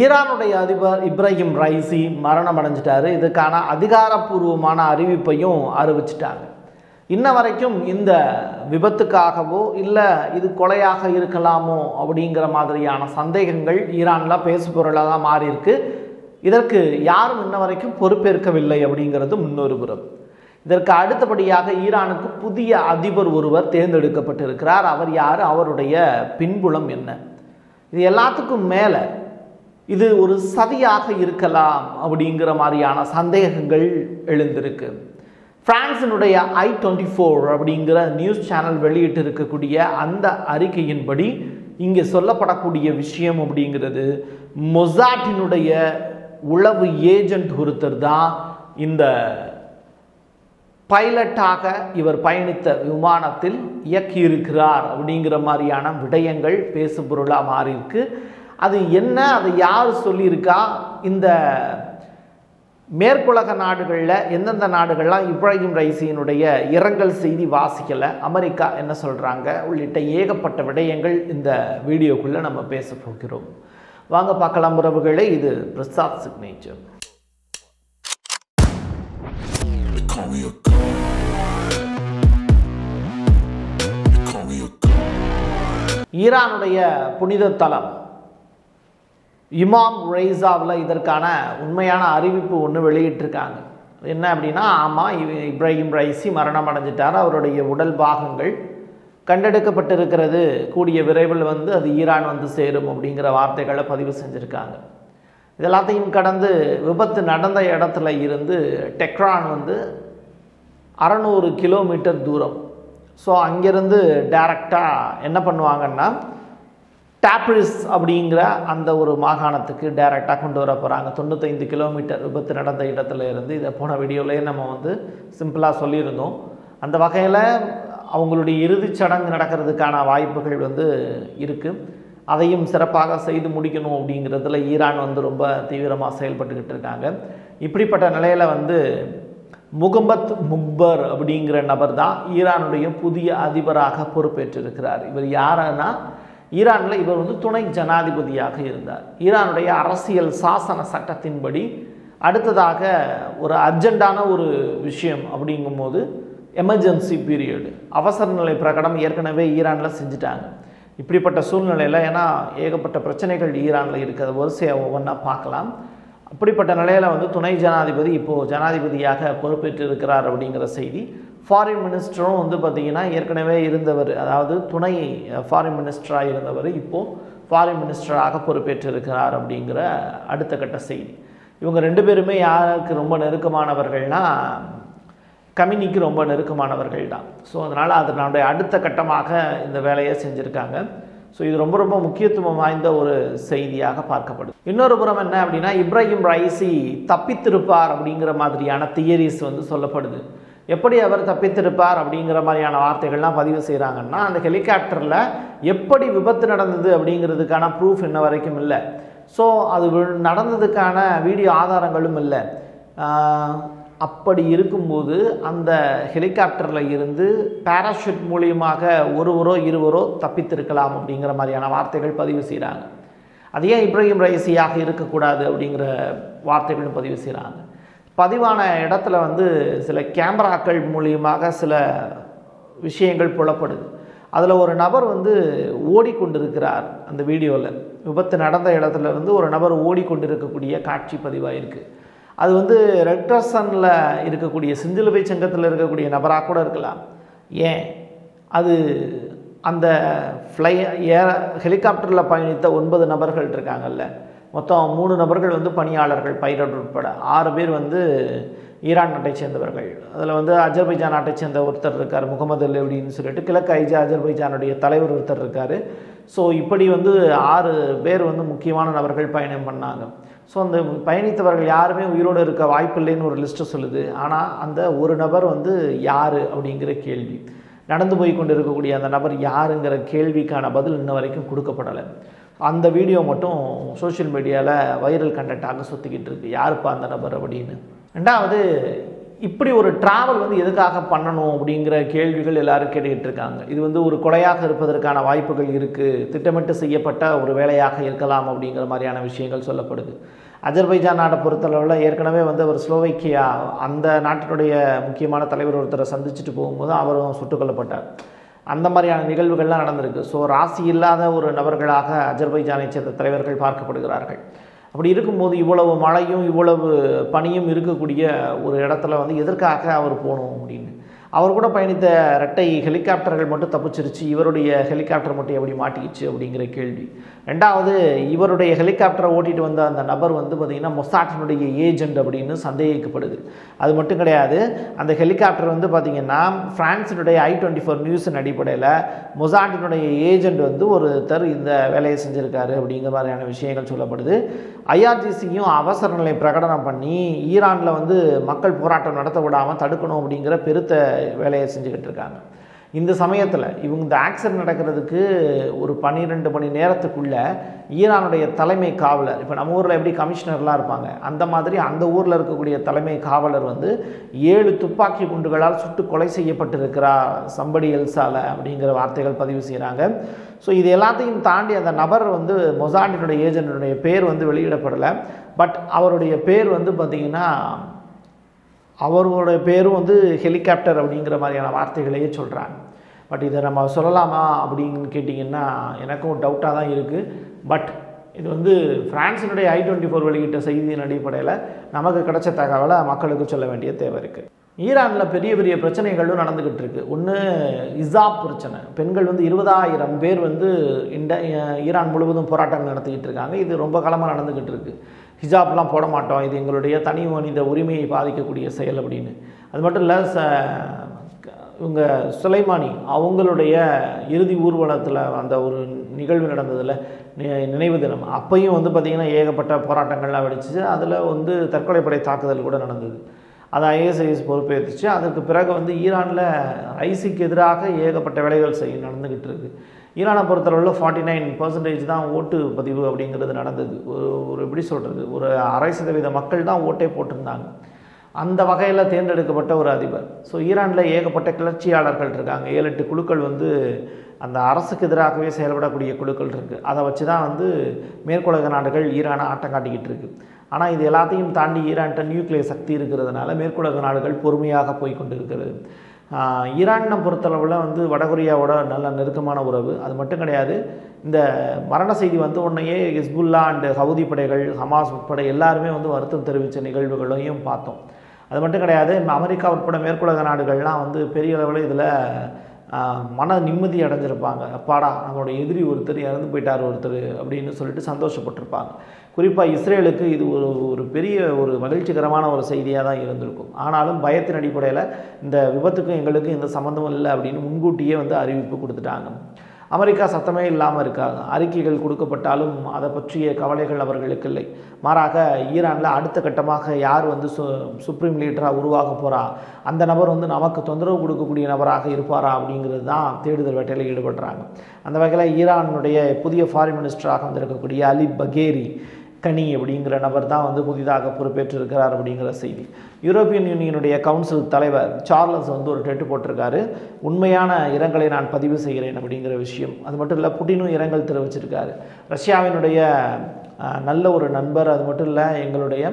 ஈரானுடைய அதிபர் Ebrahim Raisi மரணம் அடைஞ்சிட்டாரு இதுக்கான அதிகாரப்பூர்வமான அறிவிப்பையும் அறிவிச்சிட்டாங்க. இன்ன வரைக்கும் இந்த விபத்துக்காகவோ இல்லை இது கொலையாக இருக்கலாமோ அப்படிங்கிற மாதிரியான சந்தேகங்கள் ஈரானில் பேசுபொருளாக தான் மாறி இருக்கு இதற்கு யாரும் இன்ன வரைக்கும் பொறுப்பேற்கவில்லை அப்படிங்கிறது முன்னொரு புறம் இதற்கு அடுத்தபடியாக ஈரானுக்கு புதிய அதிபர் ஒருவர் தேர்ந்தெடுக்கப்பட்டிருக்கிறார். அவர் யார்? அவருடைய பின்புலம் என்ன? இது எல்லாத்துக்கும் மேலே இது ஒரு சதியாக இருக்கலாம் அப்படிங்கிற மாதிரியான சந்தேகங்கள் எழுந்திருக்கு. பிரான்சினுடைய ஐ டுவெண்ட்டி ஃபோர் அப்படிங்கிற நியூஸ் சேனல் வெளியிட்டு இருக்கக்கூடிய அந்த அறிக்கையின்படி இங்கே சொல்லப்படக்கூடிய விஷயம் அப்படிங்கிறது மொசாட்டினுடைய உளவு ஏஜென்ட் ஒருத்தர் தான் இந்த பைலட்டாக இவர் பயணித்த விமானத்தில் இயக்கியிருக்கிறார் அப்படிங்கிற மாதிரியான விடயங்கள் பேசுபொருளாக மாறியிருக்கு. அது என்ன அதை யார் சொல்லியிருக்கா? இந்த மேற்குலக நாடுகளில் எந்தெந்த நாடுகள்லாம் இப்ராஹிம் ரைசியினுடைய இரங்கல் செய்தி வாசிக்கலை? அமெரிக்கா என்ன சொல்கிறாங்க உள்ளிட்ட ஏகப்பட்ட விடயங்கள் இந்த வீடியோக்குள்ளே நம்ம பேச போகிறோம். வாங்க பார்க்கலாம் உறவுகளே இது பிரசாத் சிக்னேச்சர் ஈரானுடைய புனித தலம். இமாம் ரெய்சாவில் இதற்கான உண்மையான அறிவிப்பு ஒன்று வெளியிட்டிருக்காங்க. என்ன அப்படின்னா ஆமாம் இப்ராஹிம் ரைசி மரணம் அடைஞ்சிட்டார். அவருடைய உடல் பாகங்கள் கண்டெடுக்கப்பட்டிருக்கிறது. கூடிய விரைவில் வந்து அது ஈரான் வந்து சேரும் அப்படிங்கிற வார்த்தைகளை பதிவு செஞ்சுருக்காங்க. இதெல்லாத்தையும் கடந்து விபத்து நடந்த இடத்துல இருந்து டெக்ரான் வந்து அறநூறு கிலோமீட்டர் தூரம். ஸோ அங்கேருந்து டேரெக்டாக என்ன பண்ணுவாங்கன்னா டாப்ரிஸ் அப்படிங்கிற அந்த ஒரு மாகாணத்துக்கு டைரெக்டாக கொண்டு வர போகிறாங்க தொண்ணூத்தைந்து கிலோமீட்டர் விபத்து நடந்த இடத்துல இருந்து இதை போன வீடியோலேயே நம்ம வந்து சிம்பிளாக சொல்லியிருந்தோம். அந்த வகையில் அவங்களுடைய இறுதிச் சடங்கு நடக்கிறதுக்கான வாய்ப்புகள் வந்து இருக்குது அதையும் சிறப்பாக செய்து முடிக்கணும் அப்படிங்கிறதுல ஈரான் வந்து ரொம்ப தீவிரமாக செயல்பட்டுக்கிட்டு இருக்காங்க. இப்படிப்பட்ட நிலையில் வந்து முகமத் முக்பர் அப்படிங்கிற நபர் தான் ஈரானுடைய புதிய அதிபராக பொறுப்பேற்றிருக்கிறார். இவர் யாருன்னா ஈரானில் இவர் வந்து துணை ஜனாதிபதியாக இருந்தார். ஈரானுடைய அரசியல் சாசன சட்டத்தின்படி அடுத்ததாக ஒரு அர்ஜெண்டான ஒரு விஷயம் அப்படிங்கும்போது எமர்ஜென்சி பீரியடு. அவசர நிலை பிரகடனம் ஏற்கனவே ஈரானில் செஞ்சுட்டாங்க. இப்படிப்பட்ட சூழ்நிலையில் ஏன்னா ஏகப்பட்ட பிரச்சனைகள் ஈரானில் இருக்கிறது வரிசையாக ஒவ்வொன்றா பார்க்கலாம். அப்படிப்பட்ட நிலையில் வந்து துணை ஜனாதிபதி இப்போது ஜனாதிபதியாக பொறுப்பேற்று இருக்கிறார் அப்படிங்கிற செய்தி ஃபாரின் மினிஸ்டரும் வந்து பார்த்திங்கன்னா ஏற்கனவே இருந்தவர் அதாவது துணை ஃபாரின் மினிஸ்டராக இருந்தவர் இப்போது ஃபாரின் மினிஸ்டராக பொறுப்பேற்று இருக்கிறார் அப்படிங்கிற அடுத்த கட்ட செய்தி. இவங்க ரெண்டு பேருமே யாருக்கு ரொம்ப நெருக்கமானவர்கள்னா கமினிக்கு ரொம்ப நெருக்கமானவர்கள் தான் ஸோ அதனால் அதனுடைய அடுத்த கட்டமாக இந்த வேலையை செஞ்சுருக்காங்க. ஸோ இது ரொம்ப ரொம்ப முக்கியத்துவம் வாய்ந்த ஒரு செய்தியாக பார்க்கப்படுது. இன்னொரு புறம் என்ன அப்படின்னா இப்ராஹிம் ரைசி தப்பித்திருப்பார் அப்படிங்கிற மாதிரியான தியரிஸ் வந்து சொல்லப்படுது. எப்படி அவர் தப்பித்திருப்பார் அப்படிங்கிற மாதிரியான வார்த்தைகள்லாம் பதிவு செய்கிறாங்கன்னா அந்த ஹெலிகாப்டரில் எப்படி விபத்து நடந்தது அப்படிங்கிறதுக்கான ப்ரூஃப் இன்ன வரைக்கும் இல்லை. ஸோ அது நடந்ததுக்கான வீடியோ ஆதாரங்களும் இல்லை. அப்படி இருக்கும்போது அந்த ஹெலிகாப்டரில் இருந்து பேராஷூட் மூலியமாக ஒருவரோ இருவரோ தப்பித்திருக்கலாம் அப்படிங்கிற மாதிரியான வார்த்தைகள் பதிவு செய்கிறாங்க அது ஏன் இப்ராஹிம் ரைசியாக இருக்கக்கூடாது அப்படிங்கிற வார்த்தைகளும் பதிவு செய்கிறாங்க பதிவான இடத்துல வந்து சில கேமராக்கள் மூலியமாக சில விஷயங்கள் புலப்படுது. அதில் ஒரு நபர் வந்து ஓடிக்கொண்டிருக்கிறார் அந்த வீடியோவில் விபத்து நடந்த இடத்துல இருந்து ஒரு நபர் ஓடிக்கொண்டிருக்கக்கூடிய காட்சி பதிவாயிருக்கு. அது வந்து ரெட்ரஸனில் இருக்கக்கூடிய சிந்திலுவை சங்கத்தில் இருக்கக்கூடிய நபராக கூட இருக்கலாம். ஏன்? அது அந்த ஃப்ளை ஏர் ஹெலிகாப்டரில் பயணித்த ஒன்பது நபர்கள் இருக்காங்கல்ல. மொத்தம் மூணு நபர்கள் வந்து பணியாளர்கள் பைலட் உட்பட. ஆறு பேர் வந்து ஈரான் நாட்டை சேர்ந்தவர்கள். அதில் வந்து அஜர்பைஜான் நாட்டை சேர்ந்த ஒருத்தர் இருக்கார் முகமது அல் அப்படின்னு சொல்லிட்டு. கிழக்கு ஐஜா அஜர்பைஜானுடைய தலைவர் ஒருத்தர் இருக்கார். ஸோ இப்படி வந்து ஆறு பேர் வந்து முக்கியமான நபர்கள் பயணம் பண்ணாங்க. ஸோ அந்த பயணித்தவர்கள் யாருமே உயிரோடு இருக்க வாய்ப்பில்லைன்னு ஒரு லிஸ்ட்டு சொல்லுது. ஆனால் அந்த ஒரு நபர் வந்து யார் அப்படிங்கிற கேள்வி. நடந்து போய் கொண்டு இருக்கக்கூடிய அந்த நபர் யாருங்கிற கேள்விக்கான பதில் இன்ன வரைக்கும் கொடுக்கப்படலை. அந்த வீடியோ மட்டும் சோஷியல் மீடியாவில் வைரல் கண்டென்ட்டாக சுற்றிக்கிட்டு இருக்கு. யாருப்பா அந்த நபர் அப்படின்னு? ரெண்டாவது இப்படி ஒரு ட்ராவல் வந்து எதுக்காக பண்ணணும் அப்படிங்கிற கேள்விகள் எல்லாரும் கேட்டுக்கிட்டு இருக்காங்க. இது வந்து ஒரு கொலையாக இருப்பதற்கான வாய்ப்புகள் இருக்குது திட்டமிட்டு செய்யப்பட்ட ஒரு வேலையாக இருக்கலாம் அப்படிங்கிற மாதிரியான விஷயங்கள் சொல்லப்படுது. அஜர்பைஜான் நாட்டை பொறுத்தளவில் ஏற்கனவே வந்து அவர் ஸ்லோவைக்கியா அந்த நாட்டினுடைய முக்கியமான தலைவர் ஒருத்தரை சந்திச்சுட்டு போகும்போது அவரும் சுட்டுக் கொல்லப்பட்டார் அந்த மாதிரியான நிகழ்வுகள்லாம் நடந்திருக்கு. ஸோ ராசி இல்லாத ஒரு நபர்களாக அஜர்பைஜானை சேர்ந்த தலைவர்கள் பார்க்கப்படுகிறார்கள். அப்படி இருக்கும்போது இவ்வளவு மழையும் இவ்வளவு பனியும் இருக்கக்கூடிய ஒரு இடத்துல வந்து எதற்காக அவர் போகணும் அப்படின்னு? அவர் கூட பயணித்த ரெட்டை ஹெலிகாப்டர்கள் மட்டும் தப்பிச்சிருச்சு. இவருடைய ஹெலிகாப்டர் மட்டும் எப்படி மாட்டிக்கிச்சு அப்படிங்கிற கேள்வி. ரெண்டாவது இவருடைய ஹெலிகாப்டரை ஓட்டிட்டு வந்த அந்த நபர் வந்து பார்த்திங்கன்னா மொசாட்டினுடைய ஏஜெண்ட் அப்படின்னு சந்தேகிக்கப்படுது. அது மட்டும் கிடையாது அந்த ஹெலிகாப்டர் வந்து பார்த்திங்கன்னா ஃப்ரான்ஸினுடைய ஐ டுவெண்ட்டி ஃபோர் நியூஸின் அடிப்படையில் மொசாட்டினுடைய ஏஜெண்ட் வந்து ஒருத்தர் இந்த வேலையை செஞ்சுருக்காரு அப்படிங்கிற மாதிரியான விஷயங்கள் சொல்லப்படுது. ஐஆர்ஜிசியும் அவசர நிலை பிரகடனம் பண்ணி ஈரானில் வந்து மக்கள் போராட்டம் நடத்த விடாமல் தடுக்கணும் அப்படிங்கிற பெருத்த வேலையை செஞ்சுக்கிட்டு இருக்காங்க. இந்த சமயத்தில் இவங்க இந்த ஆக்சிடென்ட் நடக்கிறதுக்கு ஒரு பன்னிரெண்டு மணி நேரத்துக்குள்ளே ஈரானுடைய தலைமை காவலர் இப்போ நம்ம ஊரில் எப்படி கமிஷனர்லாம் இருப்பாங்க அந்த மாதிரி அந்த ஊரில் இருக்கக்கூடிய தலைமை காவலர் வந்து ஏழு துப்பாக்கி குண்டுகளால் சுட்டு கொலை செய்யப்பட்டிருக்கிறார் சம்படி எல்சால அப்படிங்கிற வார்த்தைகள் பதிவு செய்கிறாங்க ஸோ இது எல்லாத்தையும் தாண்டி அந்த நபர் வந்து மொசாண்டினுடைய ஏஜென்டினுடைய பேர் வந்து வெளியிடப்படலை. பட் அவருடைய பேர் வந்து பார்த்திங்கன்னா அவர்களுடைய பேரும் வந்து ஹெலிகாப்டர் அப்படிங்கிற மாதிரியான வார்த்தைகளையே சொல்கிறாங்க பட் இதை நம்ம சொல்லலாமா அப்படின்னு கேட்டிங்கன்னா எனக்கும் டவுட்டாக தான் இருக்குது பட் இது வந்து ஃப்ரான்ஸினுடைய ஐ டுவெண்ட்டி ஃபோர் வெளியிட்ட செய்தியின் அடிப்படையில் நமக்கு கிடைச்ச தகவலை மக்களுக்கு சொல்ல வேண்டிய தேவை இருக்குது ஈரானில் பெரிய பெரிய பிரச்சனைகளும் நடந்துக்கிட்டு இருக்குது ஒன்று இசாப் பிரச்சனை. பெண்கள் வந்து இருபதாயிரம் பேர் வந்து இந்த ஈரான் முழுவதும் போராட்டங்கள் நடத்திக்கிட்டு இருக்காங்க. இது ரொம்ப காலமாக நடந்துக்கிட்டு இருக்குது ஹிஜாப்லாம் போட மாட்டோம். இது எங்களுடைய தனி மனித உரிமையை பாதிக்கக்கூடிய செயல் அப்படின்னு. அது மட்டும் இல்லை ச இவங்க சுலைமானி அவங்களுடைய இறுதி ஊர்வலத்தில் அந்த ஒரு நிகழ்வு நடந்ததில் நி- நினைவு தினம். அப்பையும் வந்து பார்த்திங்கன்னா ஏகப்பட்ட போராட்டங்கள்லாம் வெடிச்சிச்சு அதில் வந்து தற்கொலைப்படை தாக்குதல் கூட நடந்தது. அது ஐஎஸ்ஐஎஸ் பொறுப்பேற்றுச்சு அதற்கு பிறகு வந்து ஈரானில் ஐசிக்கு எதிராக ஏகப்பட்ட வேலைகள் செய்ய நடந்துக்கிட்டு இருக்குது ஈரானை பொறுத்தளவில் ஃபார்ட்டி நைன் பர்சன்டேஜ் தான் ஓட்டு பதிவு அப்படிங்கிறது நடந்தது. ஒரு ஒரு எப்படி சொல்கிறது ஒரு அரை சதவீத மக்கள் தான் ஓட்டே போட்டிருந்தாங்க. அந்த வகையில் தேர்ந்தெடுக்கப்பட்ட ஒரு அதிபர். ஸோ ஈரானில் ஏகப்பட்ட கிளர்ச்சியாளர்கள் இருக்காங்க. ஏழு எட்டு குழுக்கள் வந்து அந்த அரசுக்கு எதிராகவே செயல்படக்கூடிய குழுக்கள் இருக்குது அதை வச்சு தான் வந்து மேற்குலக நாடுகள் ஈரானை ஆட்டம் காட்டிக்கிட்டு இருக்குது ஆனால் இது எல்லாத்தையும் தாண்டி ஈரான்கிட்ட நியூக்ளியர் சக்தி இருக்கிறதுனால மேற்குலக நாடுகள் பொறுமையாக போய் கொண்டு இருக்கிறது ஈரானை பொறுத்தளவில் வந்து வடகொரியாவோட நல்ல நெருக்கமான உறவு. அது மட்டும் கிடையாது இந்த மரண செய்தி வந்த உடனேயே ஹிஸ்புல்லா அண்டு ஹவுதி படைகள் ஹமாஸ் உட்பட எல்லாருமே வந்து வருத்தம் தெரிவித்த நிகழ்வுகளையும் பார்த்தோம். அது மட்டும் கிடையாது அமெரிக்கா உட்பட மேற்குலக நாடுகள்லாம் வந்து பெரிய அளவில் இதில் மன நிம்மதி அடைஞ்சிருப்பாங்க. அப்பாடா நம்மளோட எதிரி ஒருத்தர் இறந்து போயிட்டார் ஒருத்தர் அப்படின்னு சொல்லிட்டு சந்தோஷப்பட்டிருப்பாங்க. குறிப்பாக இஸ்ரேலுக்கு இது ஒரு ஒரு பெரிய ஒரு மகிழ்ச்சிகரமான ஒரு செய்தியாக தான் இருந்திருக்கும். ஆனாலும் பயத்தின் அடிப்படையில் இந்த விபத்துக்கும் எங்களுக்கும் எந்த சம்மந்தமும் இல்லை அப்படின்னு முன்கூட்டியே வந்து அறிவிப்பு கொடுத்துட்டாங்க. அமெரிக்கா சத்தமே இல்லாமல் இருக்காங்க. அறிக்கைகள் கொடுக்கப்பட்டாலும் அதை பற்றிய கவலைகள் அவர்களுக்கு இல்லை. மாறாக ஈரானில் அடுத்த கட்டமாக யார் வந்து சு சுப்ரீம் லீடராக உருவாக போகிறா அந்த நபர் வந்து நமக்கு தொந்தரவு கொடுக்கக்கூடிய நபராக இருப்பாரா அப்படிங்கிறது தான் தேடுதல் வேட்டையில் ஈடுபடுறாங்க. அந்த வகையில் ஈரானுடைய புதிய ஃபாரின் மினிஸ்டராக வந்திருக்கக்கூடிய அலி பகேரி கனி அப்படிங்கிற நபர் தான் வந்து புதிதாக பொறுப்பேற்றிருக்கிறார் அப்படிங்கிற செய்தி. யூரோப்பியன் யூனியனுடைய கவுன்சில் தலைவர் சார்லஸ் வந்து ஒரு டெட்டு போட்டிருக்காரு. உண்மையான இரங்கலை நான் பதிவு செய்கிறேன் அப்படிங்கிற விஷயம். அது மட்டும் இல்லை புட்டினும் இரங்கல் தெரிவிச்சிருக்காரு. ரஷ்யாவினுடைய நல்ல ஒரு நண்பர் அது மட்டும் இல்லை எங்களுடைய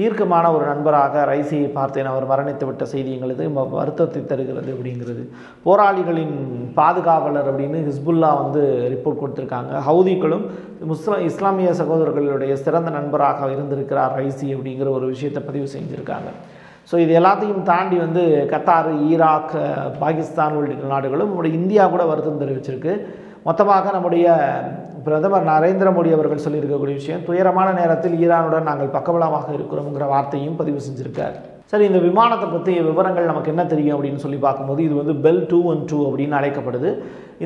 தீர்க்கமான ஒரு நண்பராக ரைசியை பார்த்தேன். அவர் மரணித்து விட்ட செய்தி எங்களுக்கு வருத்தத்தை தருகிறது அப்படிங்கிறது. போராளிகளின் பாதுகாவலர் அப்படின்னு ஹிஸ்புல்லா வந்து ரிப்போர்ட் கொடுத்துருக்காங்க. ஹவுதிகளும் முஸ்லாம் இஸ்லாமிய சகோதரர்களுடைய சிறந்த நண்பராக இருந்திருக்கிறார் ரைசி அப்படிங்கிற ஒரு விஷயத்தை பதிவு செஞ்சுருக்காங்க. ஸோ இது எல்லாத்தையும் தாண்டி வந்து கத்தார் ஈராக் பாகிஸ்தான் உள்ளிட்ட நாடுகளும் நம்முடைய இந்தியா கூட வருத்தம் தெரிவிச்சிருக்கு. மொத்தமாக நம்முடைய பிரதமர் நரேந்திர மோடி அவர்கள் சொல்லியிருக்கக்கூடிய விஷயம் துயரமான நேரத்தில் ஈரானுடன் நாங்கள் பக்கபலமாக இருக்கிறோங்கிற வார்த்தையும் பதிவு செஞ்சுருக்கார். சரி இந்த விமானத்தை பற்றிய விவரங்கள் நமக்கு என்ன தெரியும் அப்படின்னு சொல்லி பார்க்கும்போது இது வந்து பெல் டூ ஒன் டூ அப்படின்னு அழைக்கப்படுது.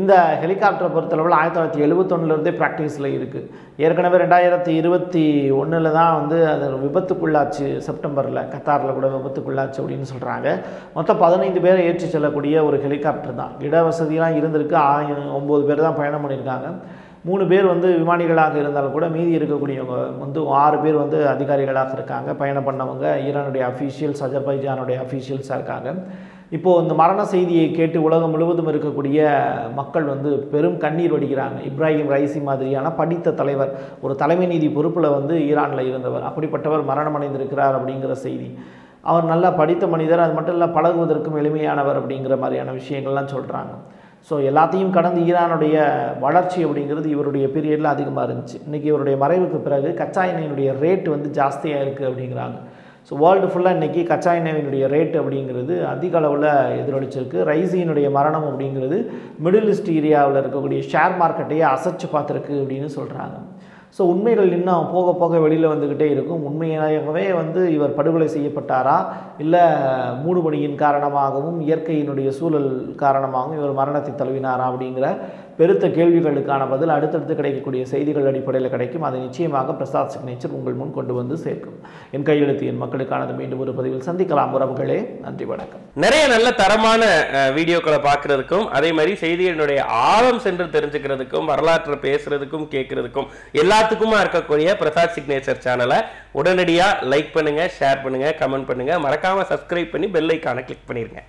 இந்த ஹெலிகாப்டரை பொறுத்தளவில் ஆயிரத்தி தொள்ளாயிரத்தி எழுபத்தொன்னுலேருந்தே ப்ராக்டிஸில் இருக்குது ஏற்கனவே ரெண்டாயிரத்தி இருபத்தி ஒன்றில் தான் வந்து அது விபத்துக்குள்ளாச்சு செப்டம்பரில் கத்தாரில் கூட விபத்துக்குள்ளாச்சு அப்படின்னு சொல்கிறாங்க மொத்தம் பதினைந்து பேரை ஏற்றி செல்லக்கூடிய ஒரு ஹெலிகாப்டர் தான். இட வசதியெலாம் இருந்திருக்கு. ஆயிரம் ஒம்பது பேர் தான் பயணம் பண்ணியிருக்காங்க. மூணு பேர் வந்து விமானிகளாக இருந்தாலும் கூட மீதி இருக்கக்கூடியவங்க வந்து ஆறு பேர் வந்து அதிகாரிகளாக இருக்காங்க பயணம் பண்ணவங்க ஈரானுடைய அஃபீஷியல்ஸ் அஜர்பைஜானுடைய அஃபீஷியல்ஸாக இருக்காங்க. இப்போது இந்த மரண செய்தியை கேட்டு உலகம் முழுவதும் இருக்கக்கூடிய மக்கள் வந்து பெரும் கண்ணீர் வடிக்கிறாங்க. இப்ராஹிம் ரைசி மாதிரியான படித்த தலைவர் ஒரு தலைமை நீதி பொறுப்பில் வந்து ஈரானில் இருந்தவர் அப்படிப்பட்டவர் மரணமடைந்திருக்கிறார் அப்படிங்கிற செய்தி. அவர் நல்லா படித்த மனிதர் அது மட்டும் இல்லை பழகுவதற்கும் எளிமையானவர் அப்படிங்கிற மாதிரியான விஷயங்கள்லாம் சொல்கிறாங்க ஸோ எல்லாத்தையும் கடந்து ஈரானுடைய வளர்ச்சி அப்படிங்கிறது இவருடைய பீரியடில் அதிகமாக இருந்துச்சு. இன்றைக்கி இவருடைய மறைவுக்கு பிறகு கச்சா எண்ணெயினுடைய ரேட் வந்து ஜாஸ்தியாக இருக்குது அப்படிங்கிறாங்க. ஸோ வேர்ல்டு ஃபுல்லாக இன்றைக்கி கச்சா எண்ணெயினுடைய ரேட் அப்படிங்கிறது அதிக அளவில் எதிரொலிச்சிருக்கு. ரைசியினுடைய மரணம் அப்படிங்கிறது மிடில் ஈஸ்ட் ஏரியாவில் இருக்கக்கூடிய ஷேர் மார்க்கெட்டையே அசைச்சு பார்த்துருக்கு அப்படின்னு சொல்கிறாங்க ஸோ உண்மைகள் இன்னும் போக போக வெளியில் வந்துக்கிட்டே இருக்கும். உண்மையாகவே வந்து இவர் படுகொலை செய்யப்பட்டாரா? இல்லை மூடுபணியின் காரணமாகவும் இயற்கையினுடைய சூழல் காரணமாகவும் இவர் மரணத்தை தழுவினாரா அப்படிங்கிற பெருத்த கேள்விகளுக்கான பதில் அடுத்தடுத்து கிடைக்கக்கூடிய செய்திகள் அடிப்படையில் கிடைக்கும். அதை நிச்சயமாக பிரசாத் சிக்னேச்சர் உங்கள் முன் கொண்டு வந்து சேர்க்கும். என் கையெழுத்து என் மக்களுக்கானது. மீண்டும் ஒரு பதிவில் சந்திக்கலாம். உறவுகளே நன்றி வணக்கம். நிறைய நல்ல தரமான வீடியோக்களை பார்க்கறதுக்கும் அதே மாதிரி செய்திகளினுடைய ஆழம் சென்று தெரிஞ்சுக்கிறதுக்கும் வரலாற்றை பேசுறதுக்கும் கேட்கறதுக்கும் எல்லாத்துக்குமா இருக்கக்கூடிய பிரசாத் சிக்னேச்சர் சேனலை உடனடியா லைக் பண்ணுங்க ஷேர் பண்ணுங்க கமெண்ட் பண்ணுங்க. மறக்காம சப்ஸ்கிரைப் பண்ணி பெல் ஐக்கானை கிளிக் பண்ணிடுங்க